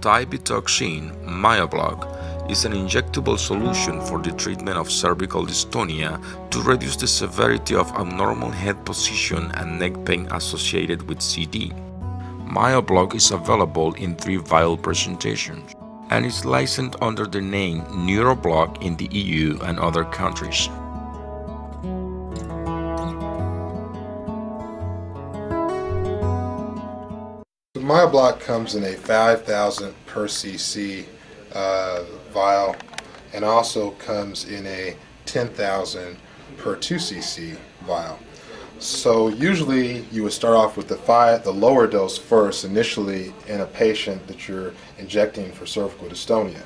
Tibitoxin Myobloc is an injectable solution for the treatment of cervical dystonia to reduce the severity of abnormal head position and neck pain associated with CD. Myobloc is available in three vial presentations and is licensed under the name NeuroBloc in the EU and other countries. Myobloc comes in a 5,000 per cc uh, vial and also comes in a 10,000 per 2 cc vial. So usually you would start off with the five, the lower dose first initially in a patient that you're injecting for cervical dystonia.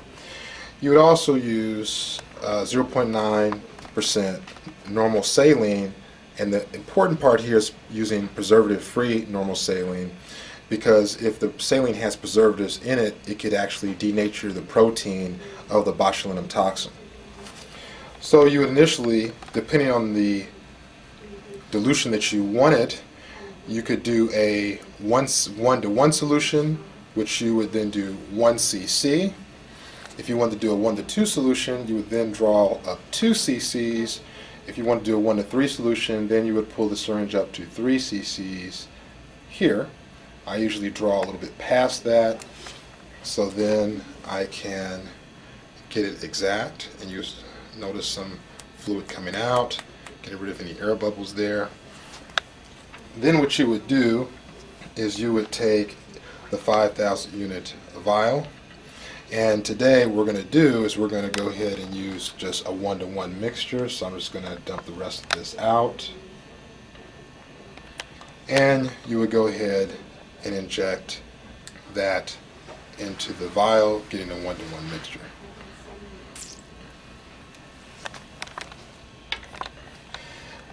You would also use 0.9% uh, normal saline and the important part here is using preservative-free normal saline because if the saline has preservatives in it, it could actually denature the protein of the botulinum toxin. So you initially, depending on the dilution that you wanted, you could do a one, one to one solution, which you would then do 1 cc. If you wanted to do a 1 to 2 solution, you would then draw up 2 cc's. If you want to do a 1 to 3 solution, then you would pull the syringe up to 3 cc's here. I usually draw a little bit past that so then I can get it exact and you notice some fluid coming out get rid of any air bubbles there. Then what you would do is you would take the 5,000 unit vial and today we're going to do is we're going to go ahead and use just a one-to-one -one mixture so I'm just going to dump the rest of this out. And you would go ahead and inject that into the vial, getting a one-to-one -one mixture.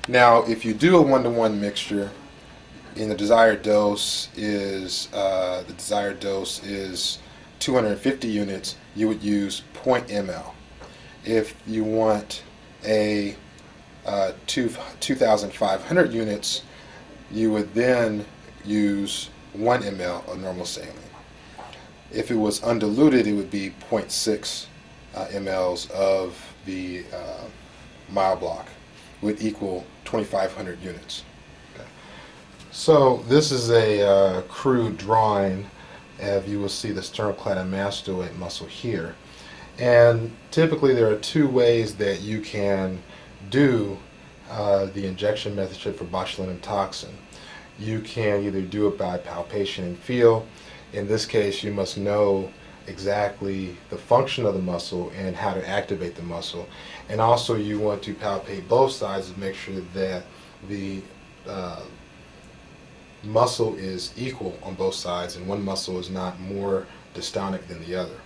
Now, if you do a one-to-one -one mixture, in the desired dose is uh, the desired dose is 250 units. You would use 0. ml. If you want a uh, two, 2,500 units, you would then use 1 ml of normal saline. If it was undiluted, it would be 0.6 uh, mLs of the uh, block, would equal 2,500 units. So this is a uh, crude drawing of you will see the sternocleidomastoid muscle here. And typically there are two ways that you can do uh, the injection method for botulinum toxin you can either do it by palpation and feel. In this case, you must know exactly the function of the muscle and how to activate the muscle. And also you want to palpate both sides to make sure that the uh, muscle is equal on both sides and one muscle is not more dystonic than the other.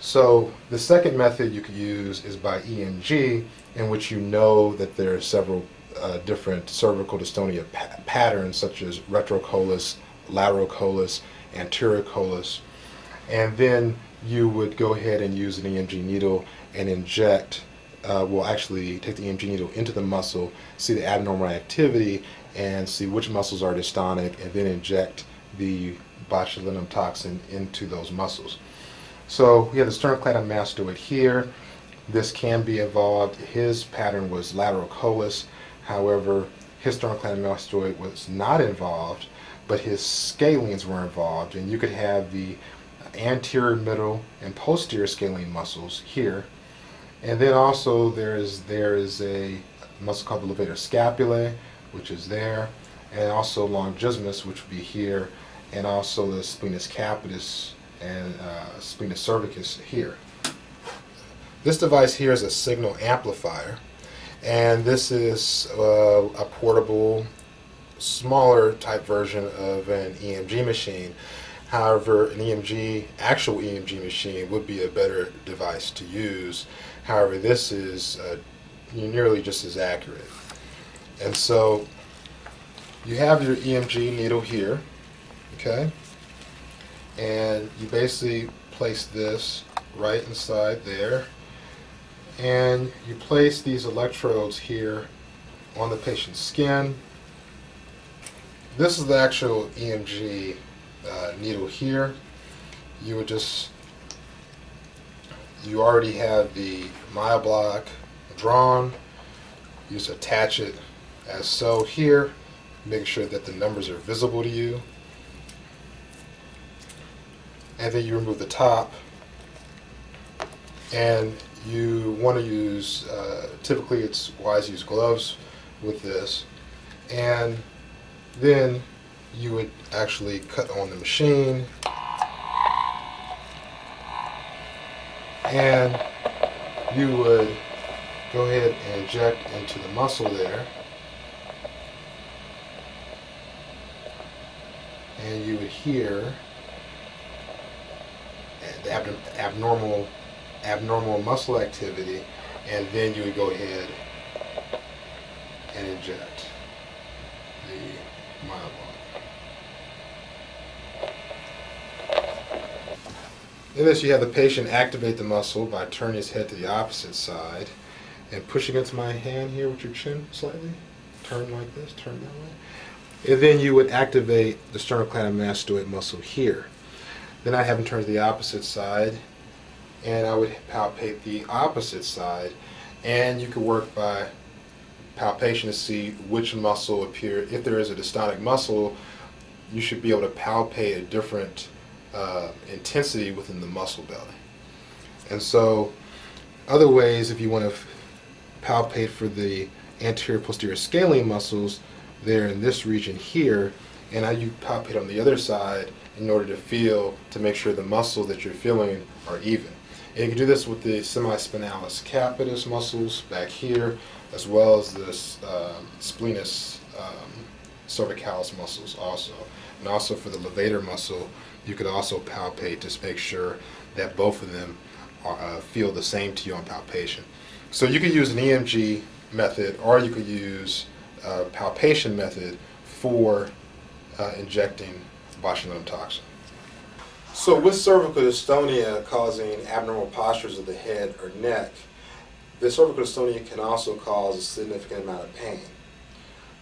So the second method you could use is by EMG in which you know that there are several uh, different cervical dystonia pa patterns such as retrocollis, laterocollis, anterocollis. And then you would go ahead and use an EMG needle and inject, uh, well actually take the EMG needle into the muscle, see the abnormal activity, and see which muscles are dystonic, and then inject the botulinum toxin into those muscles. So we have the sternocleidomastoid here. This can be evolved. His pattern was laterocollis. However, his sternocleidomastoid was not involved, but his scalenes were involved, and you could have the anterior, middle, and posterior scalene muscles here. And then also there is there is a muscle called the levator scapulae, which is there, and also longissimus, which would be here, and also the splenius capitis and uh, splenius cervicis here. This device here is a signal amplifier and this is uh, a portable smaller type version of an EMG machine. However an EMG actual EMG machine would be a better device to use. However this is uh, nearly just as accurate. And so you have your EMG needle here okay? And you basically place this right inside there and you place these electrodes here on the patient's skin. This is the actual EMG uh, needle here you would just you already have the Myobloc drawn. You just attach it as so here, make sure that the numbers are visible to you. And then you remove the top. And you want to use, uh, typically it's wise to use gloves with this. And then you would actually cut on the machine and you would go ahead and inject into the muscle there and you would hear the ab abnormal abnormal muscle activity and then you would go ahead and inject the Myobloc. In this, you have the patient activate the muscle by turning his head to the opposite side and push against my hand here with your chin slightly. Turn like this, turn that way. And then you would activate the sternocleidomastoid muscle here. Then I have him turn to the opposite side and I would palpate the opposite side and you could work by palpation to see which muscle appear. If there is a dystonic muscle, you should be able to palpate a different uh, intensity within the muscle belly. And so, other ways, if you want to palpate for the anterior posterior scalene muscles, they're in this region here, and now you palpate on the other side in order to feel to make sure the muscle that you're feeling are even. And you can do this with the semispinalis capitis muscles back here, as well as the um, splenius um, cervicalis muscles also. And also for the levator muscle, you could also palpate to make sure that both of them are, uh, feel the same to you on palpation. So you could use an EMG method or you could use a palpation method for uh, injecting botulinum toxin. So with cervical dystonia causing abnormal postures of the head or neck, the cervical dystonia can also cause a significant amount of pain.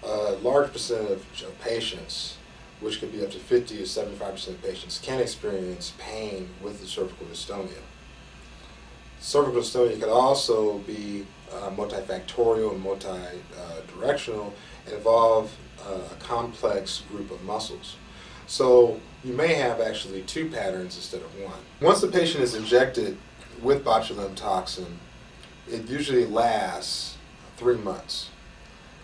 A large percentage of patients which could be up to 50 to 75% of patients, can experience pain with the cervical dystonia. Cervical dystonia can also be uh, multifactorial and multi-directional and involve uh, a complex group of muscles. So you may have actually two patterns instead of one. Once the patient is injected with botulinum toxin, it usually lasts three months.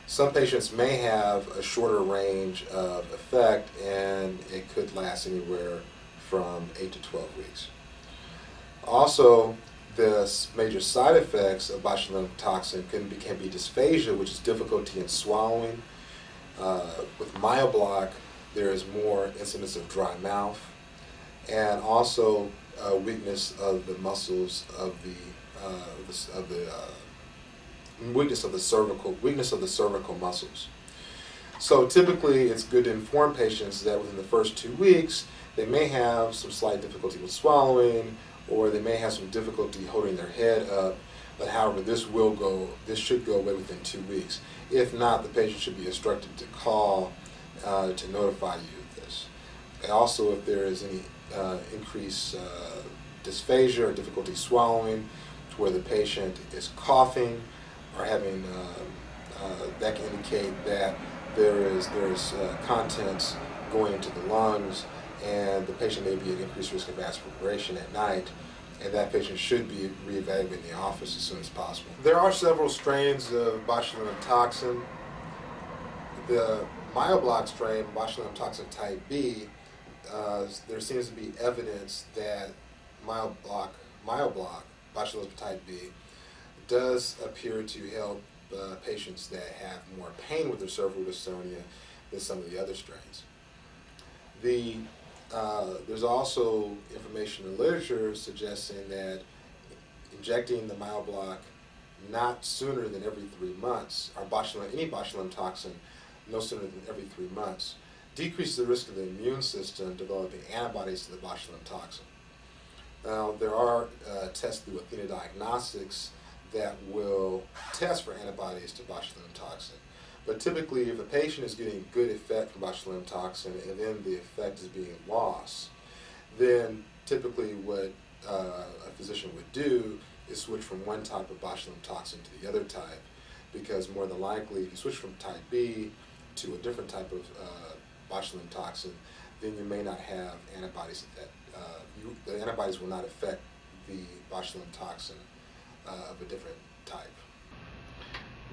Some patients may have a shorter range of effect and it could last anywhere from 8 to 12 weeks. Also, the major side effects of botulinum toxin can be, can be dysphagia, which is difficulty in swallowing. Uh, with Myobloc, there is more incidence of dry mouth and also uh, weakness of the muscles of the, uh, of the uh, weakness of the cervical, weakness of the cervical muscles. So typically it's good to inform patients that within the first two weeks they may have some slight difficulty with swallowing or they may have some difficulty holding their head up, but however this will go, this should go away within two weeks. If not, the patient should be instructed to call uh, to notify you of this. And also if there is any uh, increased uh, dysphagia or difficulty swallowing, to where the patient is coughing, or having, uh, uh, that can indicate that there is there's uh, contents going into the lungs and the patient may be at increased risk of aspiration at night and that patient should be reevaluated in the office as soon as possible. There are several strains of botulinum toxin. The Myobloc strain, botulinum toxin type B, uh, there seems to be evidence that Myobloc, Myobloc, botulinum type B, does appear to help uh, patients that have more pain with their cervical dystonia than some of the other strains. The, uh, there's also information in literature suggesting that injecting the Myobloc not sooner than every three months, or botulinum, any botulinum toxin no sooner than every three months, decreases the risk of the immune system developing antibodies to the botulinum toxin. Now, there are uh, tests through Athena Diagnostics that will test for antibodies to botulinum toxin. But typically, if a patient is getting good effect from botulinum toxin and then the effect is being lost, then typically what uh, a physician would do is switch from one type of botulinum toxin to the other type because more than likely if you switch from type B to a different type of uh, botulinum toxin, then you may not have antibodies that uh, you, the antibodies will not affect the botulinum toxin uh, of a different type.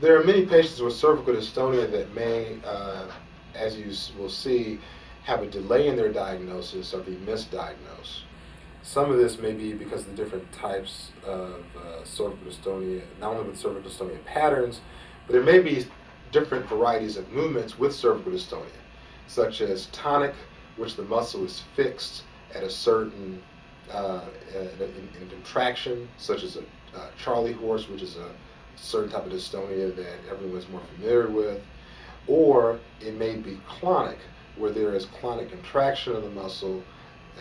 There are many patients with cervical dystonia that may, uh, as you will see, have a delay in their diagnosis or be misdiagnosed. Some of this may be because of the different types of uh, cervical dystonia, not only with cervical dystonia patterns, but there may be different varieties of movements with cervical dystonia, such as tonic, which the muscle is fixed at a certain uh, in, in contraction, such as a uh, Charlie horse, which is a certain type of dystonia that everyone's more familiar with, or it may be clonic, where there is clonic contraction of the muscle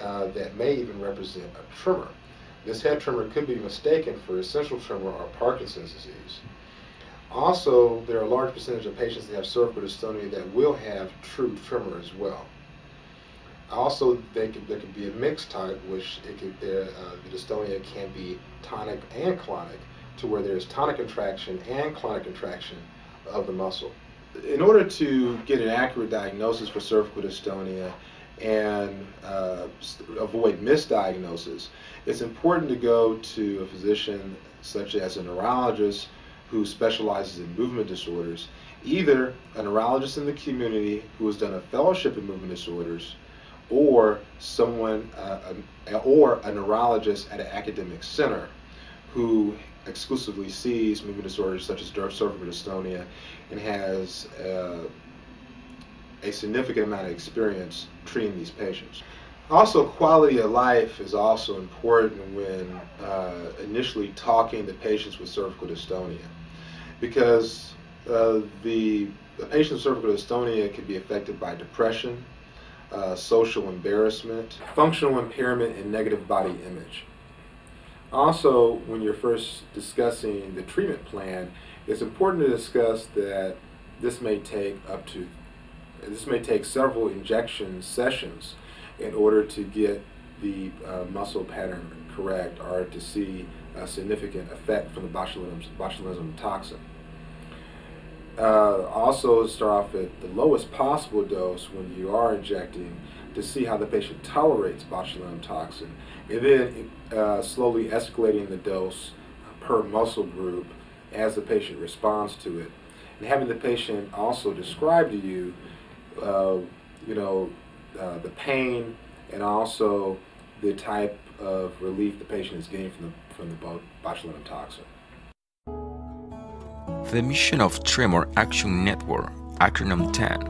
uh, that may even represent a tremor. This head tremor could be mistaken for essential tremor or Parkinson's disease. Also, there are a large percentage of patients that have cervical dystonia that will have true tremor as well. Also, they there could be a mixed type, which it uh, the dystonia can be tonic and clonic, to where there's tonic contraction and clonic contraction of the muscle. In order to get an accurate diagnosis for cervical dystonia and uh, avoid misdiagnosis, it's important to go to a physician such as a neurologist who specializes in movement disorders, either a neurologist in the community who has done a fellowship in movement disorders or someone, uh, a, or a neurologist at an academic center who exclusively sees movement disorders such as cervical dystonia and has uh, a significant amount of experience treating these patients. Also, quality of life is also important when uh, initially talking to patients with cervical dystonia because uh, the, the patient with cervical dystonia can be affected by depression, uh, social embarrassment, functional impairment, and negative body image. Also, when you're first discussing the treatment plan, it's important to discuss that this may take up to this may take several injection sessions in order to get the uh, muscle pattern correct or to see a significant effect from the botulinum, botulinum toxin. Uh, also start off at the lowest possible dose when you are injecting to see how the patient tolerates botulinum toxin, and then uh, slowly escalating the dose per muscle group as the patient responds to it, and having the patient also describe to you, uh, you know, uh, the pain and also the type of relief the patient is getting from the from the botulinum toxin. The mission of Tremor Action Network, acronym TAN,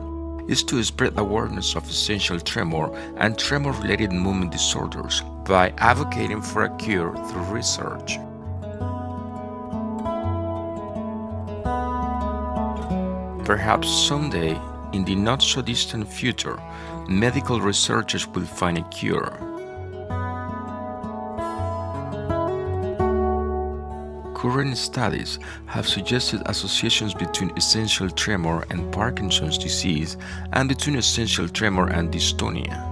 is to spread awareness of essential tremor and tremor related movement disorders by advocating for a cure through research. Perhaps someday, in the not so distant future, medical researchers will find a cure Current studies have suggested associations between essential tremor and Parkinson's disease and between essential tremor and dystonia.